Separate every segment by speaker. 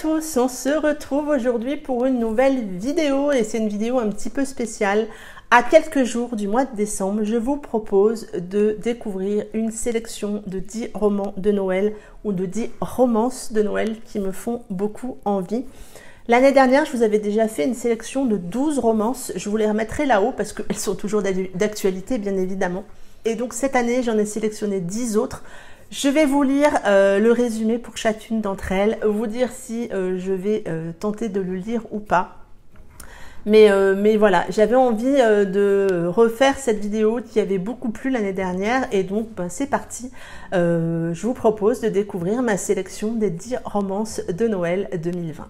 Speaker 1: tous, on se retrouve aujourd'hui pour une nouvelle vidéo et c'est une vidéo un petit peu spéciale. À quelques jours du mois de décembre, je vous propose de découvrir une sélection de 10 romans de Noël ou de 10 romances de Noël qui me font beaucoup envie. L'année dernière, je vous avais déjà fait une sélection de 12 romances. Je vous les remettrai là-haut parce qu'elles sont toujours d'actualité, bien évidemment. Et donc cette année, j'en ai sélectionné 10 autres. Je vais vous lire euh, le résumé pour chacune d'entre elles, vous dire si euh, je vais euh, tenter de le lire ou pas. Mais, voilà, j'avais envie de refaire cette vidéo qui avait beaucoup plu l'année dernière et donc ben, c'est parti. je vous propose de découvrir ma sélection des 10 romances de Noël 2020.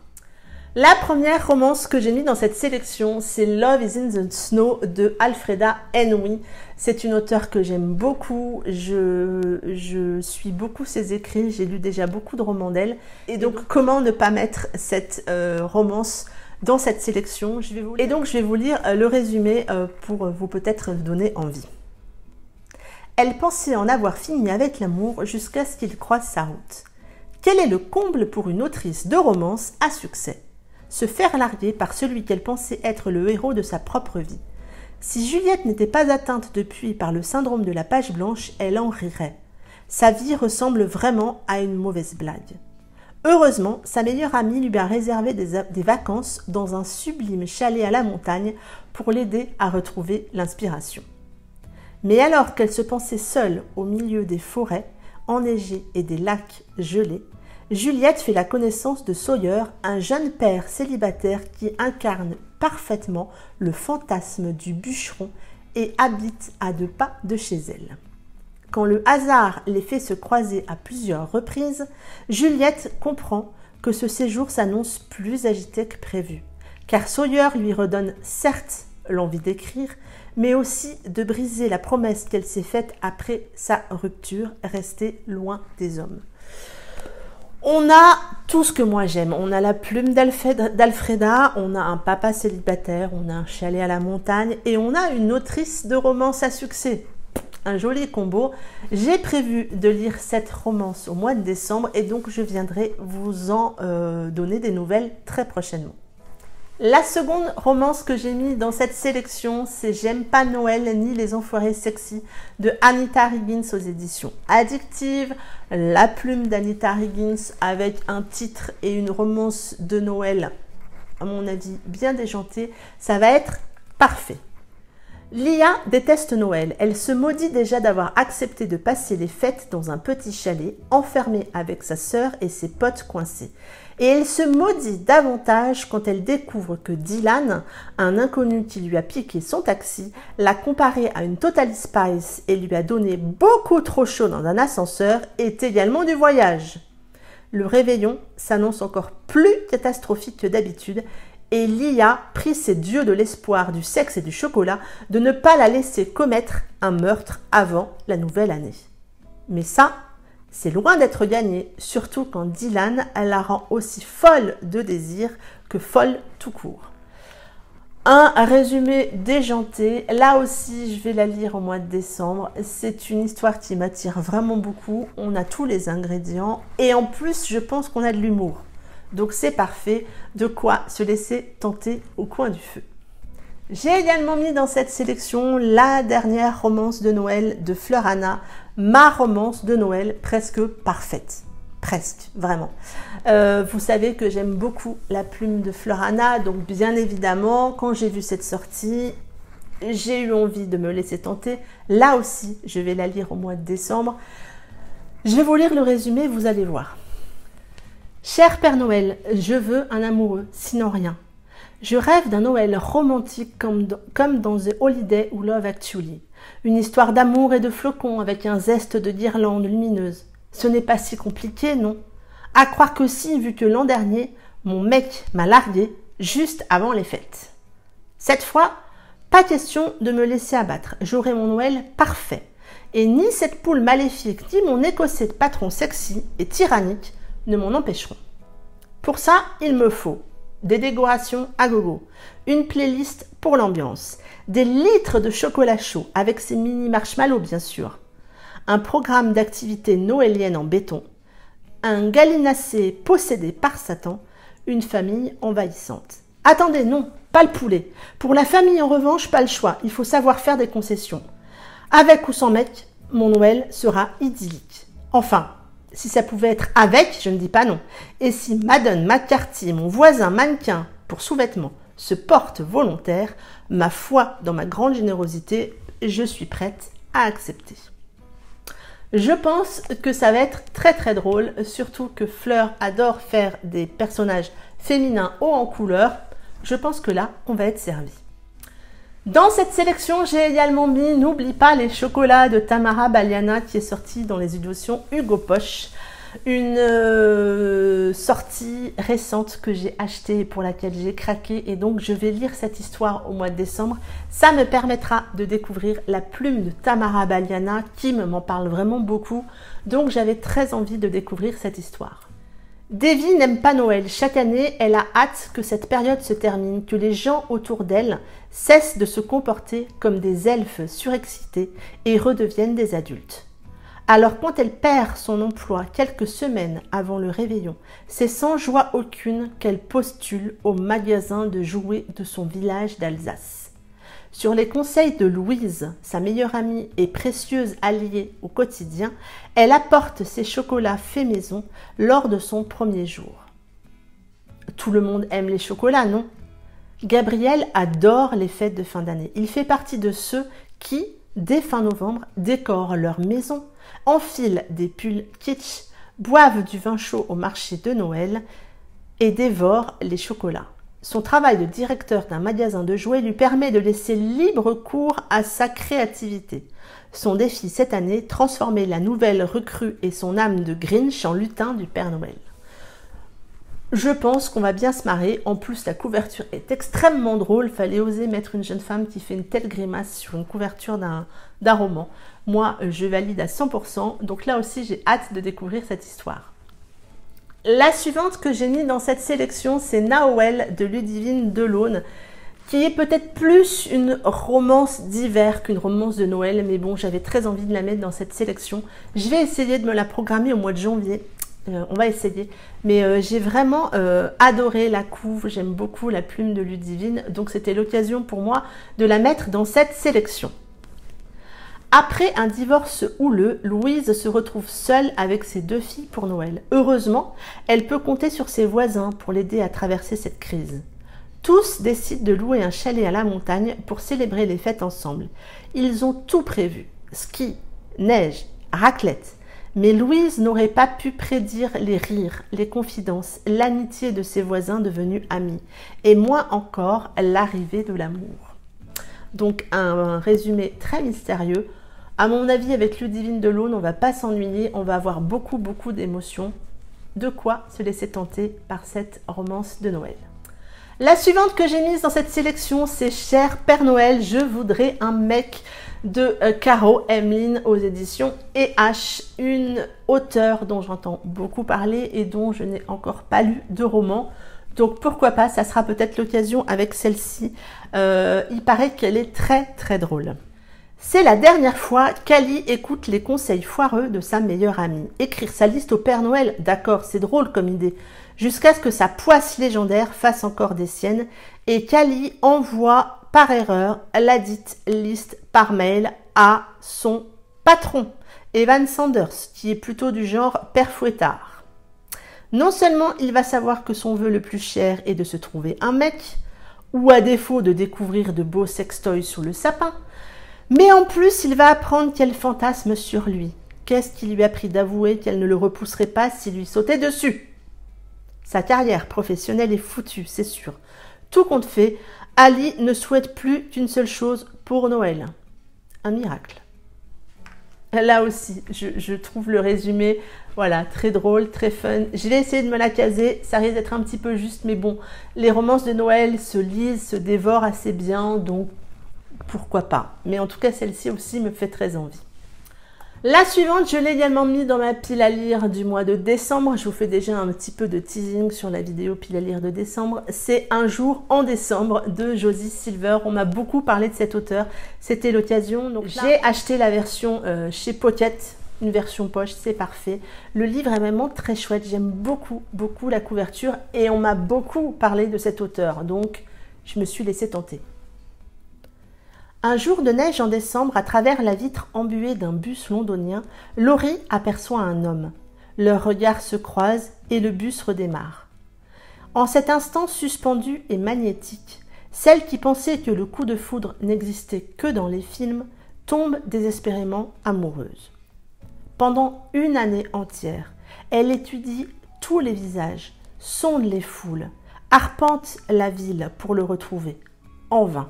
Speaker 1: La première romance que j'ai mis dans cette sélection, c'est Love is in the Snow de Alfreda Henry. C'est une auteure que j'aime beaucoup. Je, je, suis beaucoup ses écrits. J'ai lu déjà beaucoup de romans d'elle. Et donc, comment ne pas mettre cette euh, romance dans cette sélection? Je vais vous Et donc, je vais vous lire euh, le résumé euh, pour vous peut-être donner envie. Elle pensait en avoir fini avec l'amour jusqu'à ce qu'il croise sa route. Quel est le comble pour une autrice de romance à succès? Se faire larguer par celui qu'elle pensait être le héros de sa propre vie. Si Juliette n'était pas atteinte depuis par le syndrome de la page blanche, elle en rirait. Sa vie ressemble vraiment à une mauvaise blague. Heureusement, sa meilleure amie lui a réservé des, vacances dans un sublime chalet à la montagne pour l'aider à retrouver l'inspiration. Mais alors qu'elle se pensait seule au milieu des forêts enneigées et des lacs gelés, Juliette fait la connaissance de Sawyer, un jeune père célibataire qui incarne parfaitement le fantasme du bûcheron et habite à deux pas de chez elle. Quand le hasard les fait se croiser à plusieurs reprises, Juliette comprend que ce séjour s'annonce plus agité que prévu, car Sawyer lui redonne certes l'envie d'écrire, mais aussi de briser la promesse qu'elle s'est faite après sa rupture, restée loin des hommes. On a tout ce que moi j'aime. On a la plume d'Alfreda, on a un papa célibataire, on a un chalet à la montagne et on a une autrice de romance à succès. Un joli combo. J'ai prévu de lire cette romance au mois de décembre et donc je viendrai vous en euh, donner des nouvelles très prochainement. La seconde romance que j'ai mis dans cette sélection, c'est J'aime pas Noël ni les enfoirés sexy de Anita Higgins aux éditions Addictive. La plume d'Anita Higgins avec un titre et une romance de Noël, à mon avis, bien déjantée. Ça va être parfait. Lia déteste Noël. Elle se maudit déjà d'avoir accepté de passer les fêtes dans un petit chalet, enfermée avec sa sœur et ses potes coincés. Et elle se maudit davantage quand elle découvre que Dylan, un inconnu qui lui a piqué son taxi, l'a comparé à une Total Spice et lui a donné beaucoup trop chaud dans un ascenseur, est également du voyage. Le réveillon s'annonce encore plus catastrophique que d'habitude et Lia prie ses dieux de l'espoir, du sexe et du chocolat de ne pas la laisser commettre un meurtre avant la nouvelle année. Mais ça, c'est loin d'être gagné, surtout quand Dylan la rend aussi folle de désir que folle tout court. Un résumé déjanté, là aussi je vais la lire au mois de décembre. C'est une histoire qui m'attire vraiment beaucoup. On a tous les ingrédients et en plus je pense qu'on a de l'humour. Donc c'est parfait, de quoi se laisser tenter au coin du feu. J'ai également mis dans cette sélection la dernière romance de Noël de Fleur Anna, ma romance de Noël presque parfaite. Presque, vraiment. Euh, vous savez que j'aime beaucoup la plume de Fleur Anna, donc bien évidemment, quand j'ai vu cette sortie, j'ai eu envie de me laisser tenter. Là aussi, je vais la lire au mois de décembre. Je vais vous lire le résumé, vous allez voir. Cher Père Noël, je veux un amoureux, sinon rien. Je rêve d'un Noël romantique comme dans, The Holiday ou Love Actually. Une histoire d'amour et de flocons avec un zeste de guirlandes lumineuses. Ce n'est pas si compliqué, non? À croire que si, vu que l'an dernier, mon mec m'a largué juste avant les fêtes. Cette fois, pas question de me laisser abattre. J'aurai mon Noël parfait. Et ni cette poule maléfique, ni mon écossais de patron sexy et tyrannique ne m'en empêcheront. Pour ça, il me faut des décorations à gogo, une playlist pour l'ambiance, des litres de chocolat chaud avec ses mini marshmallows bien sûr, un programme d'activités noéliennes en béton, un gallinacé possédé par Satan, une famille envahissante. Attendez, non, pas le poulet. Pour la famille, en revanche, pas le choix. Il faut savoir faire des concessions. Avec ou sans mec, mon Noël sera idyllique. Enfin, si ça pouvait être avec, je ne dis pas non. Et si Madone McCarthy, mon voisin mannequin pour sous-vêtements, se porte volontaire, ma foi dans ma grande générosité, je suis prête à accepter. Je pense que ça va être très très drôle, surtout que Fleur adore faire des personnages féminins hauts en couleur. Je pense que là, on va être servi. Dans cette sélection, j'ai également mis N'oublie pas les chocolats de Tamara Baliana qui est sorti dans les éditions Hugo Poche une euh, sortie récente que j'ai achetée et pour laquelle j'ai craqué et donc je vais lire cette histoire au mois de décembre. Ça me permettra de découvrir la plume de Tamara Baliana qui m'en parle vraiment beaucoup. Donc j'avais très envie de découvrir cette histoire. Davy n'aime pas Noël. Chaque année, elle a hâte que cette période se termine, que les gens autour d'elle cessent de se comporter comme des elfes surexcités et redeviennent des adultes. Alors quand elle perd son emploi quelques semaines avant le réveillon, c'est sans joie aucune qu'elle postule au magasin de jouets de son village d'Alsace. Sur les conseils de Louise, sa meilleure amie et précieuse alliée au quotidien, elle apporte ses chocolats faits maison lors de son premier jour. Tout le monde aime les chocolats, non? Gabriel adore les fêtes de fin d'année. Il fait partie de ceux qui, dès fin novembre, décorent leur maison, enfilent des pulls kitsch, boivent du vin chaud au marché de Noël et dévorent les chocolats. Son travail de directeur d'un magasin de jouets lui permet de laisser libre cours à sa créativité. Son défi cette année, transformer la nouvelle recrue et son âme de Grinch en lutin du Père Noël. Je pense qu'on va bien se marrer. En plus, la couverture est extrêmement drôle. Fallait oser mettre une jeune femme qui fait une telle grimace sur une couverture d'un roman. Moi, je valide à 100%. Donc là aussi, j'ai hâte de découvrir cette histoire. La suivante que j'ai mis dans cette sélection, c'est Noël de Ludivine Delaune, qui est peut-être plus une romance d'hiver qu'une romance de Noël, mais bon, j'avais très envie de la mettre dans cette sélection. Je vais essayer de me la programmer au mois de janvier. Euh, on va essayer. Mais euh, j'ai vraiment euh, adoré la couve, j'aime beaucoup la plume de Ludivine, donc c'était l'occasion pour moi de la mettre dans cette sélection. Après un divorce houleux, Louise se retrouve seule avec ses deux filles pour Noël. Heureusement, elle peut compter sur ses voisins pour l'aider à traverser cette crise. Tous décident de louer un chalet à la montagne pour célébrer les fêtes ensemble. Ils ont tout prévu. Ski, neige, raclette. Mais Louise n'aurait pas pu prédire les rires, les confidences, l'amitié de ses voisins devenus amis, et moins encore l'arrivée de l'amour. Donc un résumé très mystérieux à mon avis, avec Ludivine de l'Aune, on va pas s'ennuyer, on va avoir beaucoup, beaucoup d'émotions. De quoi se laisser tenter par cette romance de Noël. La suivante que j'ai mise dans cette sélection, c'est Cher Père Noël, je voudrais un mec de euh, Caro Emmeline aux éditions EH, une auteure dont j'entends beaucoup parler et dont je n'ai encore pas lu de roman. Donc pourquoi pas, ça sera peut-être l'occasion avec celle-ci. Euh, il paraît qu'elle est très très drôle. C'est la dernière fois qu'Ali écoute les conseils foireux de sa meilleure amie. Écrire sa liste au Père Noël, d'accord, c'est drôle comme idée, jusqu'à ce que sa poisse légendaire fasse encore des siennes et qu'Ali envoie par erreur la dite liste par mail à son patron, Evan Sanders, qui est plutôt du genre Père Fouettard. Non seulement il va savoir que son vœu le plus cher est de se trouver un mec, ou à défaut de découvrir de beaux sextoys sous le sapin, mais en plus, il va apprendre qu'elle fantasme sur lui. Qu'est-ce qui lui a pris d'avouer qu'elle ne le repousserait pas s'il lui sautait dessus? Sa carrière professionnelle est foutue, c'est sûr. Tout compte fait, Ali ne souhaite plus qu'une seule chose pour Noël. Un miracle. Là aussi, je, trouve le résumé, voilà, très drôle, très fun. Je vais essayer de me la caser, ça risque d'être un petit peu juste, mais bon, les romances de Noël se lisent, se dévorent assez bien, donc pourquoi pas. Mais en tout cas, celle-ci aussi me fait très envie. La suivante, je l'ai également mis dans ma pile à lire du mois de décembre. Je vous fais déjà un petit peu de teasing sur la vidéo pile à lire de décembre. C'est Un jour en décembre de Josie Silver. On m'a beaucoup parlé de cet auteur. C'était l'occasion. Donc j'ai acheté la version euh, chez Pocket une version poche, c'est parfait. Le livre est vraiment très chouette, j'aime beaucoup, beaucoup la couverture et on m'a beaucoup parlé de cet auteur, donc je me suis laissée tenter. Un jour de neige en décembre, à travers la vitre embuée d'un bus londonien, Laurie aperçoit un homme. Leurs regards se croisent et le bus redémarre. En cet instant suspendu et magnétique, celle qui pensait que le coup de foudre n'existait que dans les films tombe désespérément amoureuse. Pendant une année entière, elle étudie tous les visages, sonde les foules, arpente la ville pour le retrouver. En vain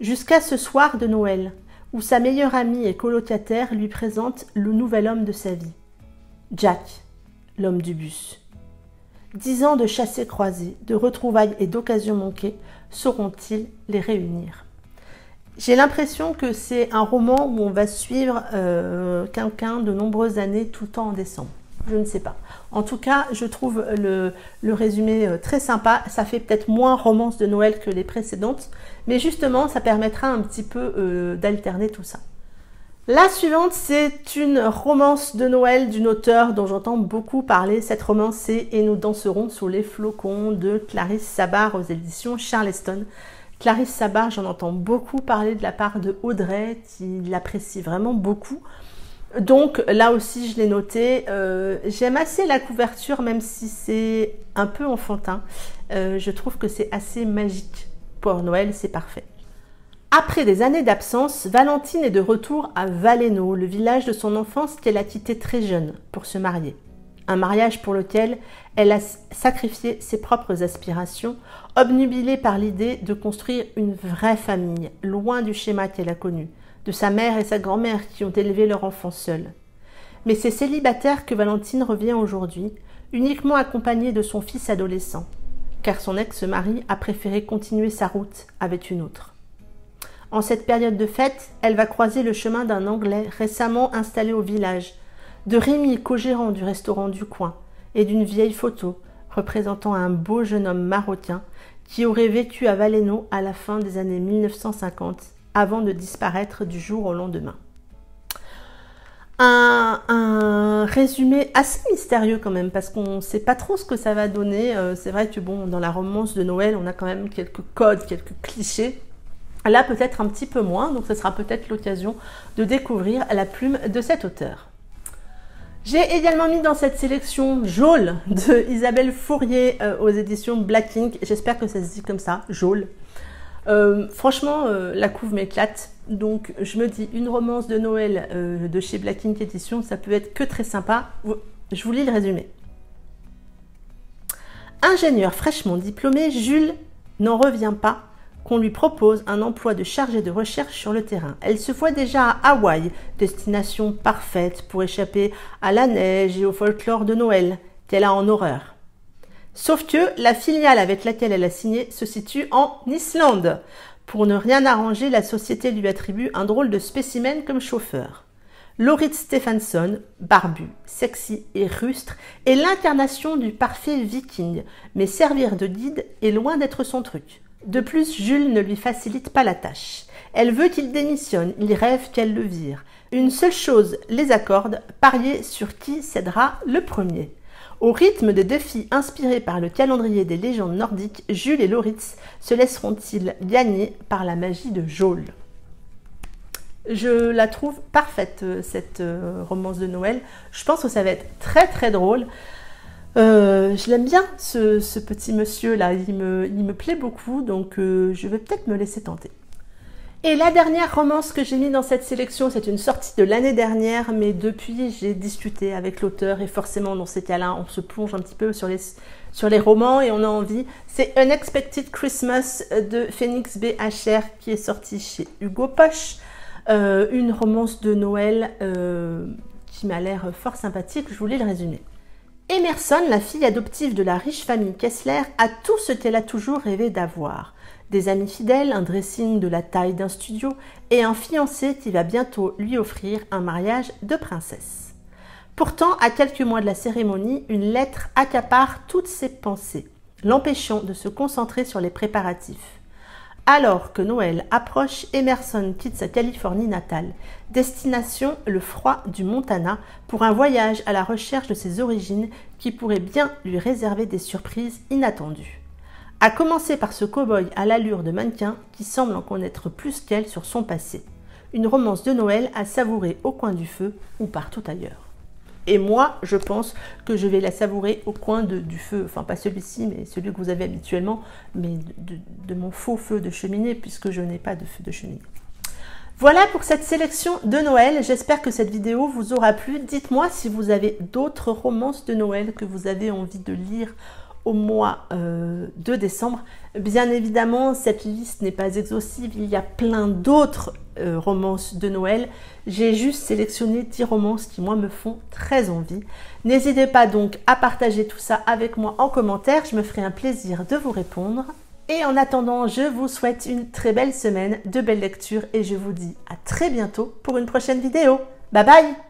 Speaker 1: jusqu'à ce soir de Noël, où sa meilleure amie et colocataire lui présente le nouvel homme de sa vie, Jack, l'homme du bus. Dix ans de chassés croisés, de retrouvailles et d'occasions manquées, sauront-ils les réunir? J'ai l'impression que c'est un roman où on va suivre euh, quelqu'un de nombreuses années tout le temps en décembre je ne sais pas. En tout cas, je trouve le, résumé euh, très sympa. Ça fait peut-être moins romance de Noël que les précédentes, mais justement, ça permettra un petit peu euh, d'alterner tout ça. La suivante, c'est une romance de Noël d'une auteure dont j'entends beaucoup parler. Cette romance, c'est Et nous danserons sous les flocons de Clarisse Sabar aux éditions Charleston. Clarisse Sabar, j'en entends beaucoup parler de la part de Audrey, qui l'apprécie vraiment beaucoup. Donc là aussi, je l'ai noté. Euh, j'aime assez la couverture, même si c'est un peu enfantin. Euh, je trouve que c'est assez magique. Pour Noël, c'est parfait. Après des années d'absence, Valentine est de retour à Valeno, le village de son enfance qu'elle a quitté très jeune pour se marier. Un mariage pour lequel elle a sacrifié ses propres aspirations, obnubilée par l'idée de construire une vraie famille, loin du schéma qu'elle a connu, de sa mère et sa grand-mère qui ont élevé leur enfant seul. Mais c'est célibataire que Valentine revient aujourd'hui, uniquement accompagnée de son fils adolescent, car son ex-mari a préféré continuer sa route avec une autre. En cette période de fête, elle va croiser le chemin d'un Anglais récemment installé au village, de Rémi, co-gérant du restaurant du coin, et d'une vieille photo représentant un beau jeune homme marocain qui aurait vécu à Valeno à la fin des années 1950 avant de disparaître du jour au lendemain. Un, résumé assez mystérieux quand même parce qu'on ne sait pas trop ce que ça va donner. Euh, c'est vrai que bon, dans la romance de Noël, on a quand même quelques codes, quelques clichés. Là, peut-être un petit peu moins, donc ce sera peut-être l'occasion de découvrir la plume de cet auteur. J'ai également mis dans cette sélection Jôle de Isabelle Fourier euh, aux éditions Black Ink. J'espère que ça se dit comme ça, Jôle. Euh, franchement, euh, la couve m'éclate. Donc, je me dis, une romance de Noël euh, de chez Black Ink Edition, ça peut être que très sympa. Je vous lis le résumé. Ingénieur fraîchement diplômé, Jules n'en revient pas qu'on lui propose un emploi de chargé de recherche sur le terrain. Elle se voit déjà à Hawaï, destination parfaite pour échapper à la neige et au folklore de Noël, qu'elle a en horreur. Sauf que la filiale avec laquelle elle a signé se situe en Islande. Pour ne rien arranger, la société lui attribue un drôle de spécimen comme chauffeur. Laurit Stephenson, barbu, sexy et rustre, est l'incarnation du parfait viking, mais servir de guide est loin d'être son truc. De plus, Jules ne lui facilite pas la tâche. Elle veut qu'il démissionne, il rêve qu'elle le vire. Une seule chose les accorde, parier sur qui cédera le premier. Au rythme des défis inspirés par le calendrier des légendes nordiques, Jules et Loritz se laisseront-ils gagner par la magie de Jôle Je la trouve parfaite, euh, cette euh, romance de Noël. Je pense que ça va être très très drôle. Euh, je l'aime bien, ce, petit monsieur-là. Il me, il me plaît beaucoup, donc je vais peut-être me laisser tenter. Et la dernière romance que j'ai mis dans cette sélection, c'est une sortie de l'année dernière, mais depuis j'ai discuté avec l'auteur et forcément dans ces cas-là, on se plonge un petit peu sur les, romans et on a envie. C'est Unexpected Christmas de Phoenix BHR qui est sorti chez Hugo Poche. Euh, une romance de Noël euh, qui m'a l'air fort sympathique, je voulais le résumer. Emerson, la fille adoptive de la riche famille Kessler, a tout ce qu'elle a toujours rêvé d'avoir des amis fidèles, un dressing de la taille d'un studio et un fiancé qui va bientôt lui offrir un mariage de princesse. Pourtant, à quelques mois de la cérémonie, une lettre accapare toutes ses pensées, l'empêchant de se concentrer sur les préparatifs. Alors que Noël approche, Emerson quitte sa Californie natale. Destination le froid du Montana pour un voyage à la recherche de ses origines qui pourrait bien lui réserver des surprises inattendues. À commencer par ce cow-boy à l'allure de mannequin qui semble en connaître plus qu'elle sur son passé. Une romance de Noël à savourer au coin du feu ou partout ailleurs. Et moi, je pense que je vais la savourer au coin du feu, enfin pas celui-ci, mais celui que vous avez habituellement, mais de, mon faux feu de cheminée, puisque je n'ai pas de feu de cheminée. Voilà pour cette sélection de Noël. J'espère que cette vidéo vous aura plu. Dites-moi si vous avez d'autres romances de Noël que vous avez envie de lire mois euh, de décembre. Bien évidemment, cette liste n'est pas exhaustive, il y a plein d'autres euh, romances de Noël. J'ai juste sélectionné 10 romances qui, moi, me font très envie. N'hésitez pas donc à partager tout ça avec moi en commentaire, je me ferai un plaisir de vous répondre. Et en attendant, je vous souhaite une très belle semaine, de belles lectures et je vous dis à très bientôt pour une prochaine vidéo. Bye bye